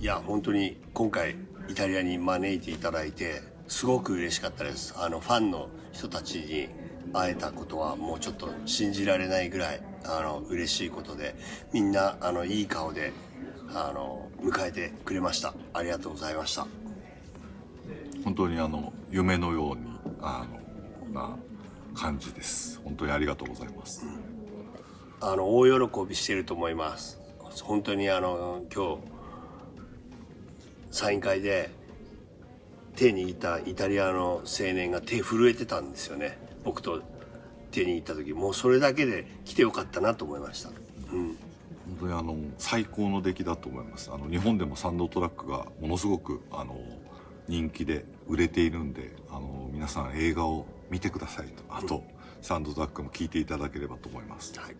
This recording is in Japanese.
いや本当に今回イタリアに招いていただいてすごく嬉しかったです。あのファンの人たちに会えたことはもうちょっと信じられないぐらいあの嬉しいことでみんなあのいい顔であの迎えてくれました。ありがとうございました。本当にあの夢のようにあのな感じです。本当にありがとうございます、あの大喜びしてると思います。本当にあの今日サイン会で手にいたイタリアの青年が手震えてたんですよね。僕と手に行った時もうそれだけで来てよかったなと思いました、うん、本当にあの最高の出来だと思います。あの日本でもサンドトラックがものすごくあの人気で売れているんであの皆さん映画を見てくださいと。あと、サンドトラックも聞いていただければと思います、はい